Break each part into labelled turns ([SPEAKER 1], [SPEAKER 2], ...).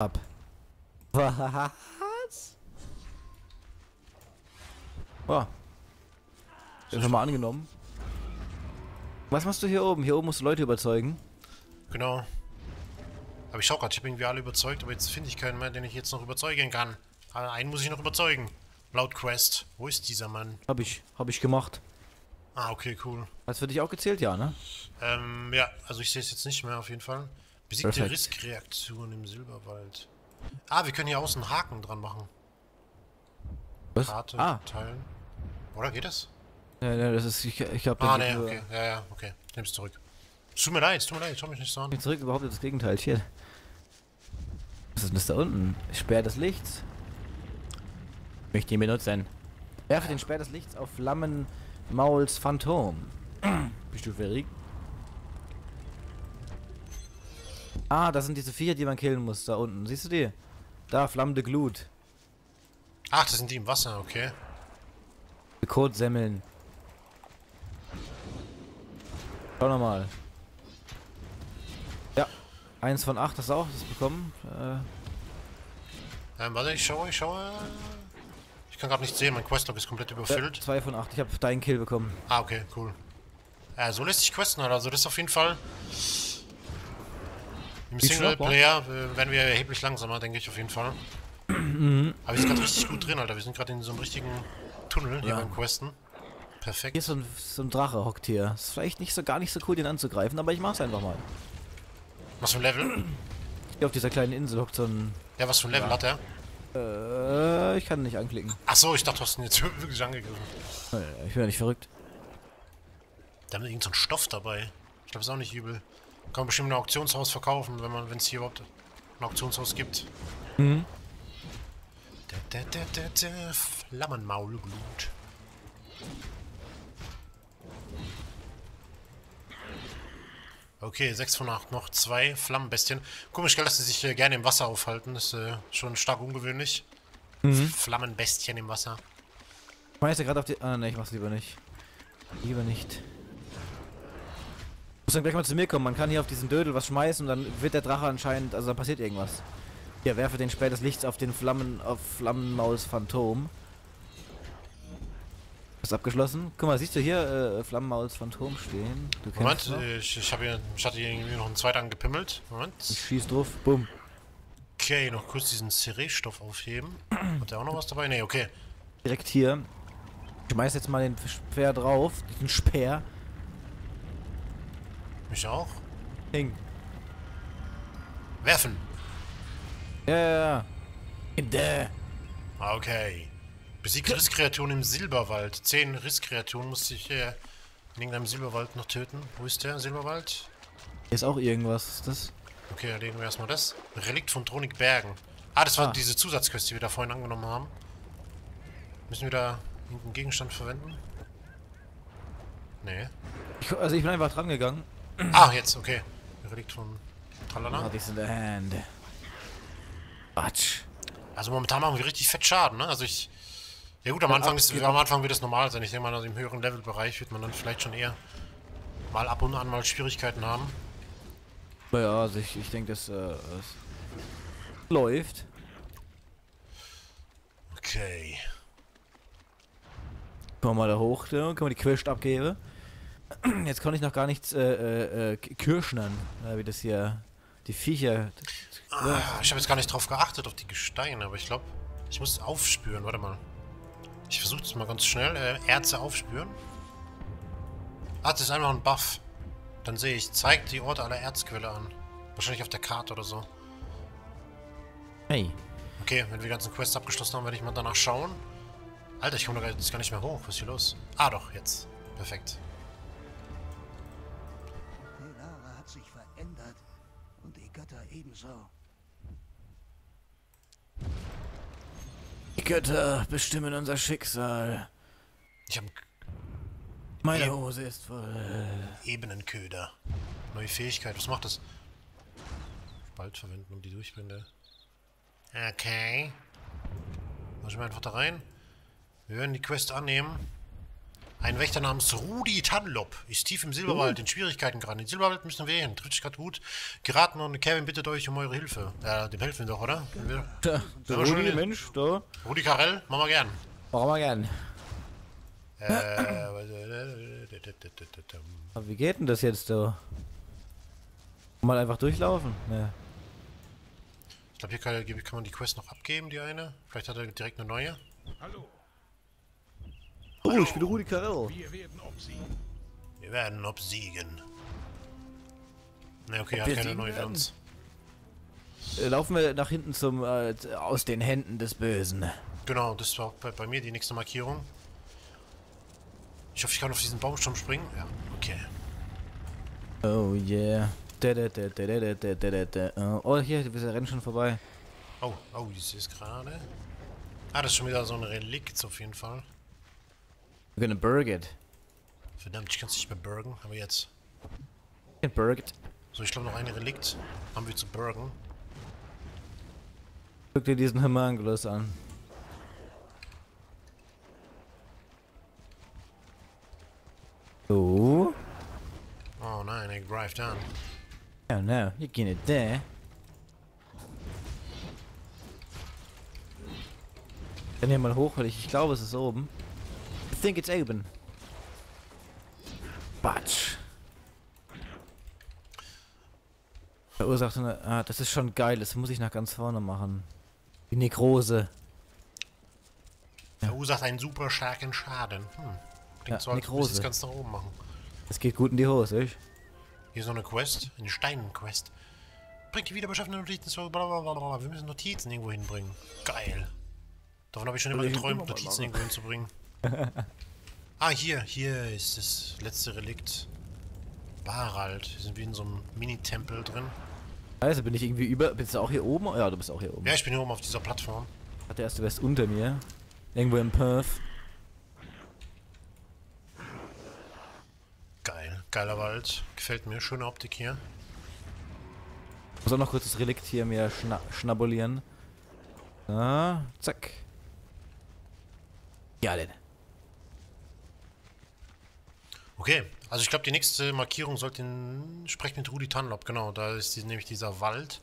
[SPEAKER 1] ab. Was? Boah. Einfach mal angenommen. Was machst du hier oben? Hier oben musst du Leute überzeugen.
[SPEAKER 2] Genau. Aber ich schau gerade, ich habe irgendwie alle überzeugt, aber jetzt finde ich keinen mehr, den ich jetzt noch überzeugen kann. Aber einen muss ich noch überzeugen. Laut Quest. Wo ist dieser Mann?
[SPEAKER 1] Hab ich, hab ich gemacht.
[SPEAKER 2] Ah, okay, cool.
[SPEAKER 1] Hast für dich auch gezählt, ja, ne?
[SPEAKER 2] Ähm, ja, also ich sehe es jetzt nicht mehr auf jeden Fall. Besiegte
[SPEAKER 1] Perfekt.
[SPEAKER 2] Riskreaktion im Silberwald. Ah, wir können hier außen einen Haken dran machen.
[SPEAKER 1] Was?
[SPEAKER 2] Karte
[SPEAKER 1] Ah,
[SPEAKER 2] teilen. Oder geht das?
[SPEAKER 1] ja, ja, das ist, ich, ich hab
[SPEAKER 2] Ah, ne, okay. Ja, ja, okay. Nimm's zurück. Es Tut mir leid, es tut mir leid, schau mich nicht so an.
[SPEAKER 1] Ich zurück, überhaupt das Gegenteil. Hier. Was ist denn das da unten? Sperr des Lichts. Möchte ihn benutzen. Werfe den Sperr des Lichts auf Flammenmauls Phantom. Bist du fertig? Ah, das sind diese Viecher, die man killen muss, da unten. Siehst du die? Da, flammende Glut.
[SPEAKER 2] Ach, das sind die im Wasser, okay.
[SPEAKER 1] Kotsemmeln. Schau nochmal. Ja. Eins von acht hast du auch das bekommen. Äh,
[SPEAKER 2] Ähm, warte, ich schaue, ich schaue. Ich kann gerade nicht sehen, mein Questlog ist komplett
[SPEAKER 1] ja,
[SPEAKER 2] überfüllt.
[SPEAKER 1] zwei von acht. Ich habe deinen Kill bekommen.
[SPEAKER 2] Ah, okay, cool. Ja, so lässt sich questen halt. Also das ist auf jeden Fall... Im Singleplayer äh, werden wir erheblich langsamer, denke ich auf jeden Fall.
[SPEAKER 1] Mhm.
[SPEAKER 2] Aber wir sind gerade richtig gut drin, Alter. Wir sind gerade in so einem richtigen Tunnel hier
[SPEAKER 1] Ja.
[SPEAKER 2] beim Questen.
[SPEAKER 1] Hier
[SPEAKER 2] Perfekt.
[SPEAKER 1] ist so ein, so ein Drache hockt hier. Ist vielleicht nicht so gar nicht so cool, den anzugreifen, aber ich mach's einfach mal.
[SPEAKER 2] Was für ein Level?
[SPEAKER 1] Hier auf dieser kleinen Insel hockt so ein.
[SPEAKER 2] Ja, was für ein Level hat er?
[SPEAKER 1] Äh, ich kann ihn nicht anklicken.
[SPEAKER 2] Ach so, ich dachte, du hast ihn jetzt wirklich angegriffen.
[SPEAKER 1] Äh, Ich bin ja nicht verrückt.
[SPEAKER 2] Da haben wir irgendeinen so Stoff dabei. Ich glaube, ist auch nicht übel. Kann man bestimmt in einem Auktionshaus verkaufen, wenn man, wenn es hier überhaupt ein Auktionshaus gibt.
[SPEAKER 1] Mhm.
[SPEAKER 2] Da, da, da, Flammenmaulglut. Okay, 6 von 8, noch zwei Flammenbestien. Komisch, gell, dass sie sich äh, gerne im Wasser aufhalten. Das ist äh, schon stark ungewöhnlich. Flammenbestien im Wasser.
[SPEAKER 1] Ich ja gerade auf die. Ah, ne, ich mach's lieber nicht. Lieber nicht. Muss dann gleich mal zu mir kommen. Man kann hier auf diesen Dödel was schmeißen und dann wird der Drache anscheinend. Also dann passiert irgendwas. Hier, werfe den Sperr des Lichts auf den Flammen. auf Flammenmauls Phantom. Ist abgeschlossen. Guck mal, siehst du hier äh, Flammenmauls Phantom stehen? Du
[SPEAKER 2] Moment, ich, ich, hab hier, ich hatte hier irgendwie noch einen zweiten angepimmelt. Moment.
[SPEAKER 1] Ich schieß drauf. Bumm.
[SPEAKER 2] Okay, noch kurz diesen Seré-Stoff aufheben. Hat der auch noch was dabei? Nee, okay.
[SPEAKER 1] Direkt hier. Ich schmeiß jetzt mal den Speer drauf. Diesen Speer.
[SPEAKER 2] Mich auch.
[SPEAKER 1] Hing.
[SPEAKER 2] Werfen.
[SPEAKER 1] Ja, ja, ja. In der.
[SPEAKER 2] Ah, Okay. Besiegt Risskreaturen im Silberwald. Zehn Risskreaturen musste ich äh, in irgendeinem Silberwald noch töten. Wo ist der Silberwald?
[SPEAKER 1] Hier ist auch irgendwas. Was ist das?
[SPEAKER 2] Okay, legen wir erstmal das. Relikt von Tronik Bergen. Ah, das war
[SPEAKER 1] Ah.
[SPEAKER 2] diese Zusatzquest, die wir da vorhin angenommen haben. Müssen wir da irgendeinen Gegenstand verwenden? Nee.
[SPEAKER 1] Ich, also ich bin einfach dran gegangen.
[SPEAKER 2] Ah, jetzt, okay. Relikt von Tralala.
[SPEAKER 1] Ich's in der Hand. Quatsch.
[SPEAKER 2] Also momentan machen wir richtig fett Schaden, ne? Also ich. Ja gut, am Anfang, ist, am. Anfang wird es normal sein. Ich denke mal, also im höheren Levelbereich wird man dann vielleicht schon eher mal ab und an mal Schwierigkeiten haben.
[SPEAKER 1] Naja, also ich, ich denke, das, äh, läuft.
[SPEAKER 2] Okay.
[SPEAKER 1] Kommen wir mal da hoch, ne? können wir die Quest abgeben. Jetzt konnte ich noch gar nichts äh, äh, äh, kirschnern, äh, wie das hier, die Viecher.
[SPEAKER 2] Ah, ich habe jetzt gar nicht drauf geachtet, auf die Gesteine, aber ich glaube, ich muss aufspüren. Warte mal. Ich versuche es mal ganz schnell. Äh, Erze aufspüren. Ah, das ist einfach ein Buff. Dann sehe ich, zeigt die Orte aller Erzquelle an. Wahrscheinlich auf der Karte oder so.
[SPEAKER 1] Hey.
[SPEAKER 2] Okay, wenn wir die ganzen Quests abgeschlossen haben, werde ich mal danach schauen. Alter, ich komme da jetzt gar nicht mehr hoch. Was ist hier los? Ah, doch, jetzt. Perfekt.
[SPEAKER 3] Die Götter ebenso.
[SPEAKER 1] Die Götter bestimmen unser Schicksal.
[SPEAKER 2] Ich habe
[SPEAKER 1] Meine
[SPEAKER 2] Ja.
[SPEAKER 1] Hose ist voll.
[SPEAKER 2] Ebenenköder. Neue Fähigkeit. Was macht das? Spalt verwenden, um die Durchbrände. Okay. Mach ich mal einfach da rein. Wir werden die Quest annehmen. Ein Wächter namens Rudi Tanlop ist tief im Silberwald in Schwierigkeiten geraten. In Silberwald müssen wir hin. Sich gerade gut. Geraten und Kevin bittet euch um eure Hilfe. Ja, dem helfen wir doch, oder? Wir-
[SPEAKER 1] Da, der Rudi, Mensch, da.
[SPEAKER 2] Rudi Karel, machen wir gern.
[SPEAKER 1] Warum mal gern.
[SPEAKER 2] Äh,
[SPEAKER 1] Aber wie geht denn das jetzt da? Mal einfach durchlaufen? Ne.
[SPEAKER 2] ich glaube, hier kann, kann man die Quest noch abgeben, die eine. Vielleicht hat er direkt eine neue.
[SPEAKER 4] Hallo,
[SPEAKER 1] Oh, ich bin Rudi Carell.
[SPEAKER 4] Wir werden obsiegen.
[SPEAKER 2] Wir werden obsiegen. Ne, okay,
[SPEAKER 1] Ob
[SPEAKER 2] hat keine neue
[SPEAKER 1] Tanz. Laufen wir nach hinten zum äh, aus den Händen des Bösen.
[SPEAKER 2] Genau, das war bei, bei mir die nächste Markierung. Ich hoffe, ich kann auf diesen Baumstamm springen. Ja, okay.
[SPEAKER 1] Oh yeah. Da, da, da, da, da, da, da, da. Oh, hier, wir rennen schon vorbei.
[SPEAKER 2] Oh, oh, das ist gerade. Ah, das ist schon wieder so ein Relikt auf jeden Fall.
[SPEAKER 1] We're gonna burg it.
[SPEAKER 2] Verdammt, ich kann es nicht mehr bergen, aber jetzt.
[SPEAKER 1] Get burged.
[SPEAKER 2] So, ich glaube noch eine Relikt haben wir zu bergen.
[SPEAKER 1] Guck dir diesen Homunculus an. So.
[SPEAKER 2] Oh nein, er greift an.
[SPEAKER 1] Oh no, you're gonna die. Dann hier mal hoch, weil ich, ich glaube, es ist oben. Think it's open. Batsch. Verursacht eine. Ah, das ist schon geil. Das muss ich nach ganz vorne machen. Die Nekrose.
[SPEAKER 2] Verursacht einen super starken Schaden. Hm. Klingt
[SPEAKER 1] Ja,
[SPEAKER 2] so, als müsste es ganz nach oben machen.
[SPEAKER 1] Das geht gut in die Hose, ich.
[SPEAKER 2] Hier ist noch eine Quest, eine Steinen-Quest. Bringt die wiederbeschaffene Notizen zu. Blablabla. Wir müssen Notizen irgendwo hinbringen. Geil. Davon habe ich schon immer geträumt, Notizen irgendwo hinzubringen. ah, hier, hier ist das letzte Relikt. Barald. Wir sind wie in so einem Mini-Tempel drin.
[SPEAKER 1] Also bin ich irgendwie über. Bist du auch hier oben? Ja, du bist auch hier oben.
[SPEAKER 2] Ja, ich bin hier oben auf dieser Plattform.
[SPEAKER 1] Hat der erste West unter mir. Irgendwo im Perth.
[SPEAKER 2] Geil. Geiler Wald. Gefällt mir. Schöne Optik hier.
[SPEAKER 1] Muss auch noch kurz das Relikt hier mir schna schnabulieren. Ah, zack. Ja, denn.
[SPEAKER 2] Okay, also ich glaube, die nächste Markierung sollte in... Sprecht mit Rudi Tanlop, genau. Da ist die, nämlich dieser Wald.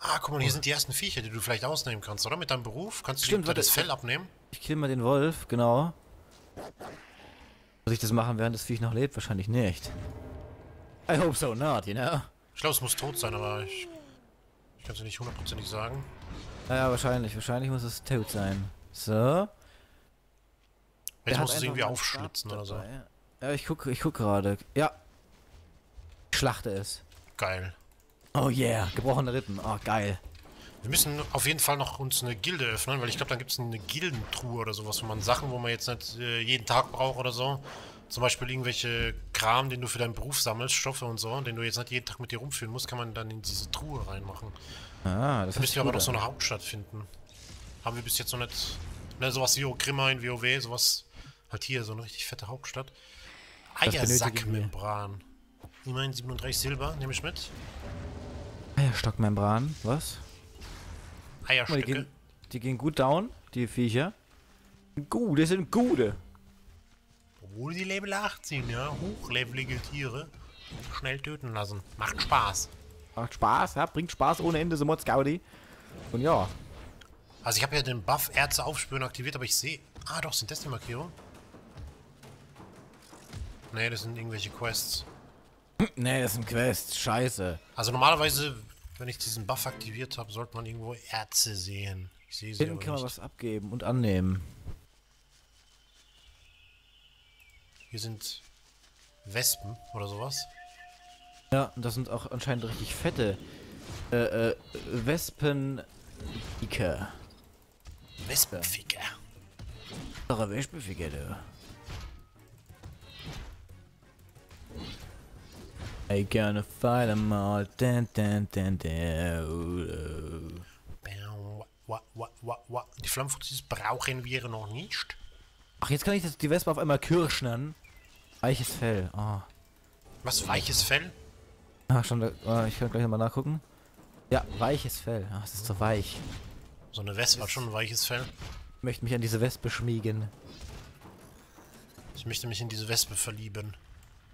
[SPEAKER 2] Ah, guck mal, hier sind die ersten Viecher, die du vielleicht ausnehmen kannst, oder? Mit deinem Beruf? Kannst du
[SPEAKER 1] Stimmt, warte,
[SPEAKER 2] das Fell abnehmen?
[SPEAKER 1] Ich kill mal den Wolf, genau. Muss ich das machen, während das Viech noch lebt? Wahrscheinlich nicht. I hope so not, you know?
[SPEAKER 2] Ich glaube, es muss tot sein, aber ich... Ich kann es nicht hundertprozentig sagen.
[SPEAKER 1] Naja, wahrscheinlich. Wahrscheinlich muss es tot sein. So. Der
[SPEAKER 2] muss es irgendwie aufschlitzen oder so.
[SPEAKER 1] dabei. Ja, ich guck, ich guck gerade. Ja. Ich schlachte es.
[SPEAKER 2] Geil.
[SPEAKER 1] Oh yeah, gebrochene Rippen. Oh, geil.
[SPEAKER 2] Wir müssen auf jeden Fall noch uns eine Gilde öffnen, weil ich glaube, dann gibt es eine Gildentruhe oder sowas, wo man Sachen, wo man jetzt nicht äh, jeden Tag braucht oder so. Zum Beispiel irgendwelche Kram, den du für deinen Beruf sammelst, Stoffe und so, den du jetzt nicht jeden Tag mit dir rumführen musst, kann man dann in diese Truhe reinmachen.
[SPEAKER 1] Ah, das
[SPEAKER 2] Da müssen
[SPEAKER 1] ist
[SPEAKER 2] wir aber noch so eine Hauptstadt finden. Haben wir bis jetzt noch nicht. Ne, sowas wie Grimma in WoW, sowas. Halt hier, so eine richtig fette Hauptstadt. Eiersackmembran. Immerhin 37 Silber, nehme ich mit.
[SPEAKER 1] Eierstockmembran, was? Mal, Die gehen, die gehen gut down, die Viecher. Gute sind gute.
[SPEAKER 2] Obwohl die Level 18, ja. Hochlevelige Tiere. Schnell töten lassen. Macht Spaß.
[SPEAKER 1] Macht Spaß, ja, bringt Spaß ohne Ende, so Mods Gaudi. Und ja,
[SPEAKER 2] Also ich habe ja den Buff Ärzte aufspüren aktiviert, aber ich sehe... Ah doch, sind das die Markierungen? Nee, das sind irgendwelche Quests.
[SPEAKER 1] nee, das sind Quests, scheiße.
[SPEAKER 2] Also normalerweise, wenn ich diesen Buff aktiviert habe, sollte man irgendwo Ärzte sehen. Ich sehe sie
[SPEAKER 1] Hinten kann man was abgeben und annehmen.
[SPEAKER 2] Hier sind Wespen oder sowas.
[SPEAKER 1] Ja, und das sind auch anscheinend richtig fette äh, äh, Wespen.
[SPEAKER 2] Wespenficker.
[SPEAKER 1] Eure Wespenfigur, du. I gonna fight 'em all.
[SPEAKER 2] Wa, wa, wa, wa. Die Flammfuzis brauchen wir noch nicht.
[SPEAKER 1] Ach, jetzt kann ich das, die Wespe auf einmal kirschnen. Weiches Fell. Oh.
[SPEAKER 2] Was, weiches Fell?
[SPEAKER 1] Ach, schon, oh, ich kann gleich nochmal nachgucken. Ja, weiches Fell. Ach, es ist so weich.
[SPEAKER 2] So eine Wespe hat schon ein weiches Fell.
[SPEAKER 1] Ich möchte mich an diese Wespe schmiegen.
[SPEAKER 2] Ich möchte mich in diese Wespe verlieben.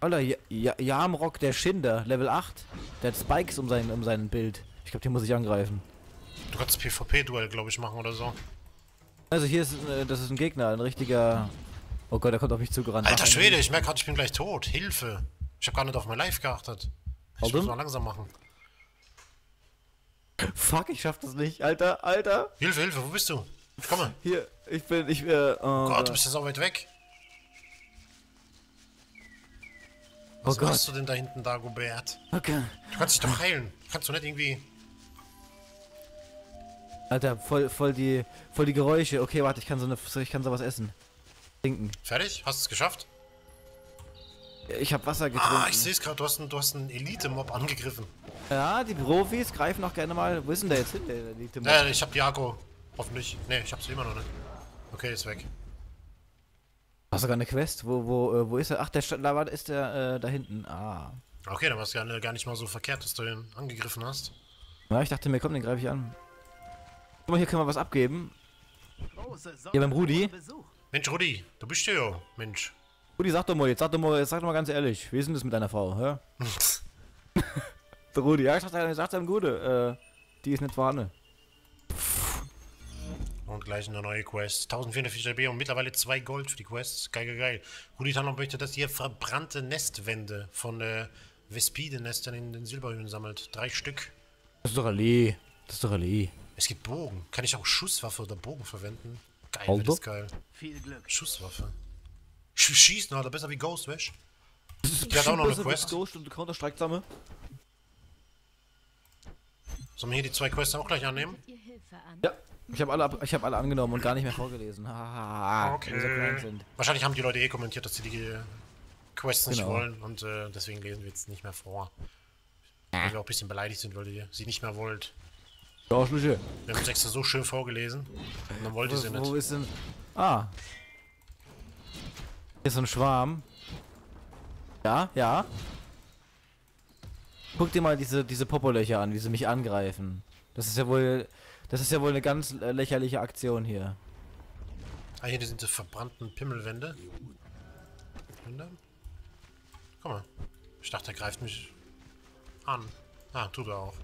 [SPEAKER 1] Alter, ja, ja, Jamrock der Schinder, Level 8. Der hat Spikes um sein, um sein Bild. Ich glaube, den muss ich angreifen.
[SPEAKER 2] Du kannst PvP-Duell, glaube ich, machen oder so.
[SPEAKER 1] Also hier ist, äh, das ist ein Gegner, ein richtiger... Oh Gott, der kommt auf mich zugerannt.
[SPEAKER 2] Alter
[SPEAKER 1] Ach,
[SPEAKER 2] Schwede, ich merke gerade, ich bin gleich tot. Hilfe. Ich habe gar nicht auf mein Live geachtet. Ich
[SPEAKER 1] Warum?
[SPEAKER 2] muss mal langsam machen.
[SPEAKER 1] Fuck, ich schaff das nicht. Alter, Alter.
[SPEAKER 2] Hilfe, Hilfe, wo bist du? Ich komme.
[SPEAKER 1] Hier, ich bin, ich, äh, oh,
[SPEAKER 2] Gott, du bist ja so weit weg. Was
[SPEAKER 1] Oh Gott.
[SPEAKER 2] machst du denn da hinten, Dagobert?
[SPEAKER 1] Okay.
[SPEAKER 2] Du kannst dich doch heilen. Kannst du nicht irgendwie...
[SPEAKER 1] Alter, voll, voll die, voll die Geräusche. Okay, warte, ich kann so eine, ich kann sowas essen. Trinken.
[SPEAKER 2] Fertig? Hast du es geschafft?
[SPEAKER 1] Ich habe Wasser getrunken.
[SPEAKER 2] Ah, ich sehe es gerade, du hast einen, du hast einen Elite-Mob angegriffen.
[SPEAKER 1] Ja, die Profis greifen auch gerne mal. Wo ist denn der jetzt hin, der Elite
[SPEAKER 2] Ja, ich hab die Akku. Hoffentlich. Ne, ich hab sie immer noch nicht. Okay, ist weg.
[SPEAKER 1] Hast du sogar eine Quest? Wo, wo, äh, wo ist er? Ach, der stand, da war, ist der äh, da hinten. Ah.
[SPEAKER 2] Okay, dann war es gar, gar nicht mal so verkehrt, dass du ihn angegriffen hast.
[SPEAKER 1] Ja, ich dachte mir, komm, den greife ich an. Guck mal, hier können wir was abgeben. Hier beim Rudi.
[SPEAKER 2] Mensch, Rudi, du bist ja, ja. Mensch.
[SPEAKER 1] Rudi, sag doch mal, jetzt sag doch mal, jetzt sag doch mal ganz ehrlich, wie ist denn das mit deiner Frau, hä? der Rudi, ja, ich sag, ich sag's einem Gute, äh, die ist nicht vorhanden.
[SPEAKER 2] Und gleich eine neue Quest. 1440 RB und mittlerweile 2 Gold für die Quests. Geil, geil, geil. Rudi Tanner möchte, dass ihr verbrannte Nestwände von äh, Vespide-Nestern in den Silberhöhlen sammelt. Drei Stück.
[SPEAKER 1] Das ist doch Allee. Das ist doch Allee.
[SPEAKER 2] Es gibt Bogen. Kann ich auch Schusswaffe oder Bogen verwenden? Geil,
[SPEAKER 1] Alter.
[SPEAKER 2] das ist geil.
[SPEAKER 3] Viel Glück.
[SPEAKER 2] Schusswaffe. Sch Schießen, Alter, besser wie Ghost, weißt Die hat auch noch eine Quest.
[SPEAKER 1] Ghost und Counter-Strike zusammen.
[SPEAKER 2] Sollen wir hier die zwei Quests auch gleich annehmen?
[SPEAKER 1] Ja. Ich habe alle, ich hab alle angenommen und gar nicht mehr vorgelesen.
[SPEAKER 2] Okay.
[SPEAKER 1] so.
[SPEAKER 2] Wahrscheinlich haben die Leute eh kommentiert, dass sie die Quests nicht
[SPEAKER 1] Genau.
[SPEAKER 2] wollen und äh, deswegen lesen wir jetzt nicht mehr vor. Weil wir auch ein bisschen beleidigt sind, weil ihr sie nicht mehr wollt.
[SPEAKER 1] Ja, Schlüssel.
[SPEAKER 2] Wir haben es extra so schön vorgelesen und dann wollt ihr sie
[SPEAKER 1] Wo, wo
[SPEAKER 2] nicht.
[SPEAKER 1] ist denn... Ah. Hier ist so ein Schwarm. Ja, ja. Guck dir mal diese, diese Popolöcher an, wie sie mich angreifen. Das ist ja wohl... Das ist ja wohl eine ganz lächerliche Aktion hier.
[SPEAKER 2] Ah, hier sind die verbrannten Pimmelwände. Wände? Guck mal. Ich dachte, er greift mich an. Ah, tut er auch.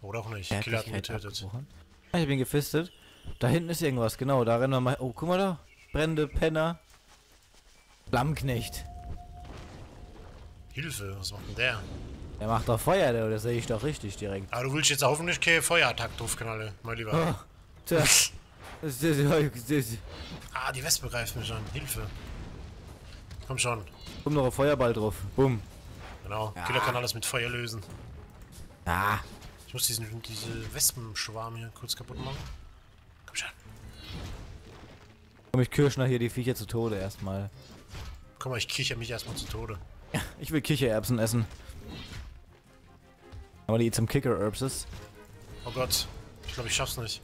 [SPEAKER 2] Oder auch nicht. Killer hat ihn getötet.
[SPEAKER 1] Ah, Ich hab ihn gefistet. Da hinten ist irgendwas, genau. Da rennen wir mal... Oh, guck mal da. Brennende Penner. Flammknecht.
[SPEAKER 2] Hilfe, was macht denn der?
[SPEAKER 1] Der macht doch Feuer, der, das sehe ich doch richtig direkt.
[SPEAKER 2] Aber du willst jetzt hoffentlich keine Feuerattack draufknalle, mein Lieber.
[SPEAKER 1] Oh, tja.
[SPEAKER 2] Ah, die Wespe greift mich an. Hilfe. Komm schon.
[SPEAKER 1] Komm noch ein Feuerball drauf. Bumm.
[SPEAKER 2] Genau. Killer kann alles mit Feuer lösen.
[SPEAKER 1] Ah.
[SPEAKER 2] Ich muss diesen diese Wespenschwarm hier kurz kaputt machen. Komm schon.
[SPEAKER 1] Komm, ich kirschner hier die Viecher zu Tode erstmal.
[SPEAKER 2] Guck mal, ich kicher mich erstmal zu Tode.
[SPEAKER 1] Ich will Kichererbsen essen. Aber die zum Kicker-Erbses.
[SPEAKER 2] Oh Gott. Ich glaube, ich schaff's nicht.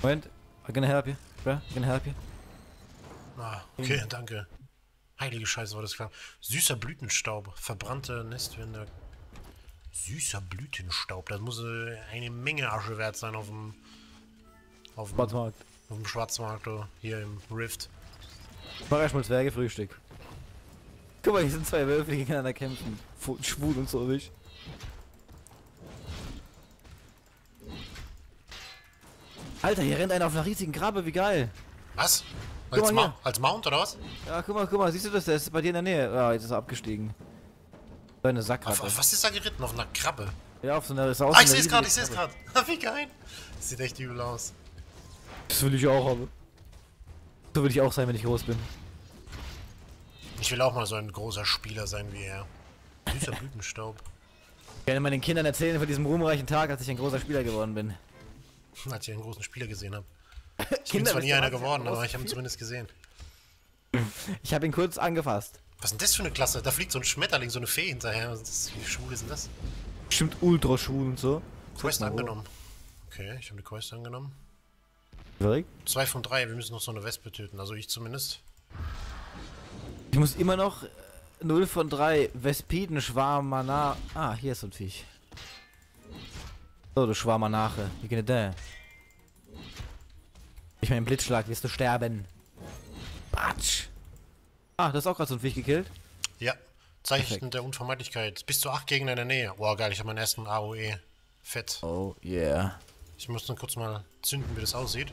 [SPEAKER 1] Moment. I gonna help you. Bruh, I gonna help you.
[SPEAKER 2] Ah, okay, danke. Heilige Scheiße, war das klar. Süßer Blütenstaub. Verbrannte Nestwände. Süßer Blütenstaub. Das muss äh, eine Menge Asche wert sein auf dem... Auf dem,
[SPEAKER 1] Schwarzmarkt.
[SPEAKER 2] auf dem Schwarzmarkt oder hier im Rift.
[SPEAKER 1] Ich mach erstmal Zwergefrühstück. Guck mal, hier sind zwei Wölfe, die gegeneinander kämpfen. Schwul und so nicht. Alter, hier rennt einer auf einer riesigen Krabbe, wie geil.
[SPEAKER 2] Was?
[SPEAKER 1] Guck
[SPEAKER 2] Als,
[SPEAKER 1] mal
[SPEAKER 2] Ma als Mount oder was?
[SPEAKER 1] Ja, guck mal, guck mal, siehst du das? Der ist bei dir in der Nähe. Ja, jetzt ist er abgestiegen. So eine
[SPEAKER 2] Auf, was ist da geritten? Auf einer Krabbe?
[SPEAKER 1] Ja, auf so einer... Ist aus
[SPEAKER 2] Ah, ich seh's gerade, ich seh's gerade. Wie geil. Das sieht echt übel aus.
[SPEAKER 1] Das will ich auch haben. So will ich auch sein, wenn ich groß bin.
[SPEAKER 2] Ich will auch mal so ein großer Spieler sein wie er. Süßer Blütenstaub.
[SPEAKER 1] Ich werde meinen Kindern erzählen von diesem ruhmreichen Tag, als ich ein großer Spieler geworden bin.
[SPEAKER 2] Als ich einen großen Spieler gesehen habe. Ich bin zwar nie einer geworden, aber ich habe ihn zumindest gesehen.
[SPEAKER 1] Ich habe ihn kurz angefasst.
[SPEAKER 2] Was ist denn das für eine Klasse? Da fliegt so ein Schmetterling, so eine Fee hinterher. Ist- Wie schwul ist denn das?
[SPEAKER 1] Bestimmt ultra schwul und so.
[SPEAKER 2] Quest angenommen. Okay, ich habe die Quest angenommen.
[SPEAKER 1] Verrückt.
[SPEAKER 2] Zwei von drei, wir müssen noch so eine Wespe töten, also ich zumindest.
[SPEAKER 1] Ich muss immer noch äh, 0 von 3 Vespiden Schwarmana. Ah, hier ist so ein Viech. So, du Schwarmanache. Wie geht der? Ich meinen Blitzschlag wirst du sterben. Batsch. Ah, das ist auch gerade so ein Viech gekillt.
[SPEAKER 2] Ja. Zeichen
[SPEAKER 1] Perfekt.
[SPEAKER 2] der Unvermeidlichkeit. Bis zu acht Gegner in der Nähe. Boah, geil, ich habe meinen ersten AOE. Fett.
[SPEAKER 1] Oh, yeah.
[SPEAKER 2] Ich muss nur kurz mal zünden, wie das aussieht.